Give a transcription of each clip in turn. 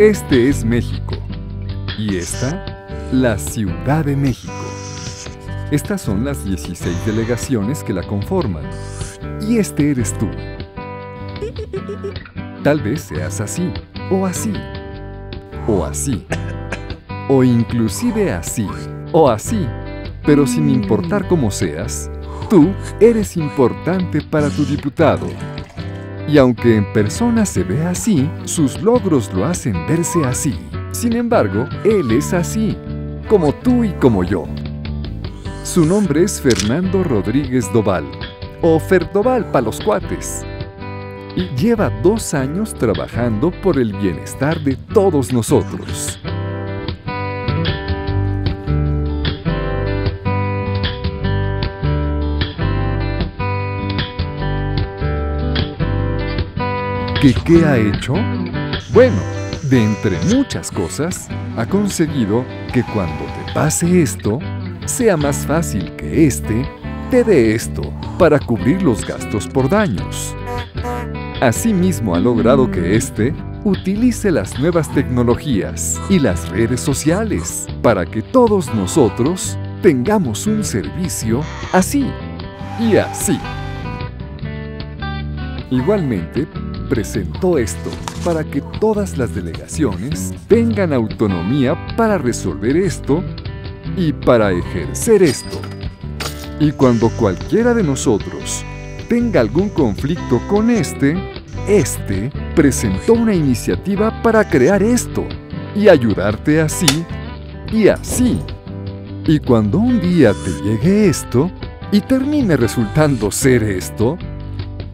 Este es México. Y esta, la Ciudad de México. Estas son las 16 delegaciones que la conforman. Y este eres tú. Tal vez seas así, o así, o así, o inclusive así, o así. Pero sin importar cómo seas, tú eres importante para tu diputado. Y aunque en persona se ve así, sus logros lo hacen verse así. Sin embargo, él es así, como tú y como yo. Su nombre es Fernando Rodríguez Doval, o Ferdoval para los cuates. Y lleva dos años trabajando por el bienestar de todos nosotros. ¿Qué, ¿Qué ha hecho? Bueno, de entre muchas cosas, ha conseguido que cuando te pase esto, sea más fácil que éste te dé esto para cubrir los gastos por daños. Asimismo ha logrado que éste utilice las nuevas tecnologías y las redes sociales para que todos nosotros tengamos un servicio así y así. Igualmente, presentó esto para que todas las delegaciones tengan autonomía para resolver esto y para ejercer esto. Y cuando cualquiera de nosotros tenga algún conflicto con este, este presentó una iniciativa para crear esto y ayudarte así y así. Y cuando un día te llegue esto y termine resultando ser esto,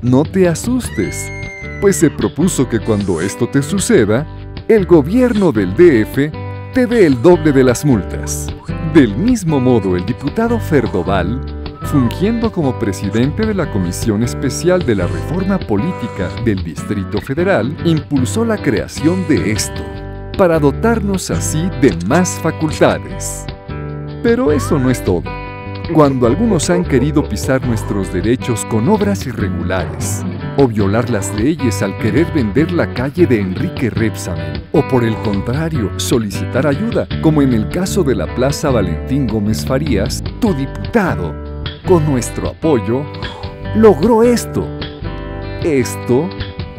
no te asustes pues se propuso que cuando esto te suceda, el gobierno del DF te dé el doble de las multas. Del mismo modo, el diputado Ferdoval, fungiendo como presidente de la Comisión Especial de la Reforma Política del Distrito Federal, impulsó la creación de esto, para dotarnos así de más facultades. Pero eso no es todo. Cuando algunos han querido pisar nuestros derechos con obras irregulares, o violar las leyes al querer vender la calle de Enrique Repsamen, o por el contrario, solicitar ayuda, como en el caso de la Plaza Valentín Gómez Farías, tu diputado, con nuestro apoyo, logró esto, esto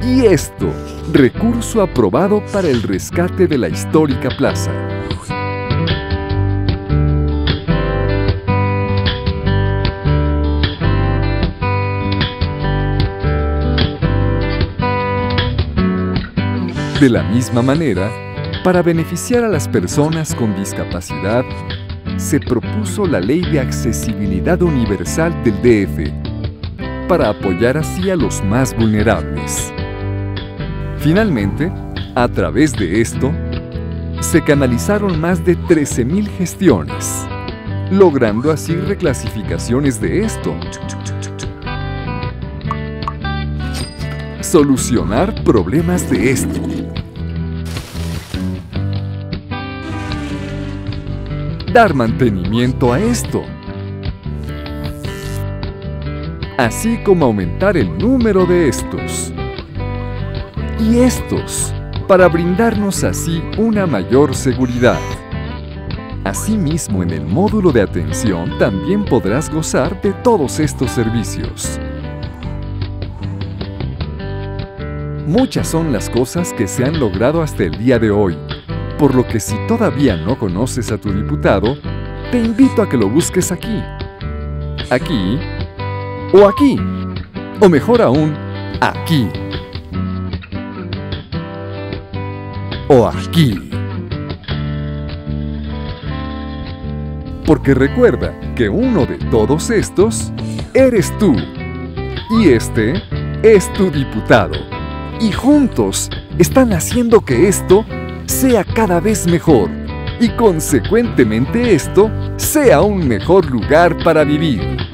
y esto. Recurso aprobado para el rescate de la histórica plaza. De la misma manera, para beneficiar a las personas con discapacidad, se propuso la Ley de Accesibilidad Universal del DF, para apoyar así a los más vulnerables. Finalmente, a través de esto, se canalizaron más de 13.000 gestiones, logrando así reclasificaciones de esto. Solucionar problemas de esto. Dar mantenimiento a esto, así como aumentar el número de estos y estos para brindarnos así una mayor seguridad. Asimismo, en el módulo de atención también podrás gozar de todos estos servicios. Muchas son las cosas que se han logrado hasta el día de hoy por lo que si todavía no conoces a tu diputado, te invito a que lo busques aquí, aquí o aquí, o mejor aún, aquí o aquí. Porque recuerda que uno de todos estos eres tú y este es tu diputado. Y juntos están haciendo que esto sea cada vez mejor y consecuentemente esto sea un mejor lugar para vivir.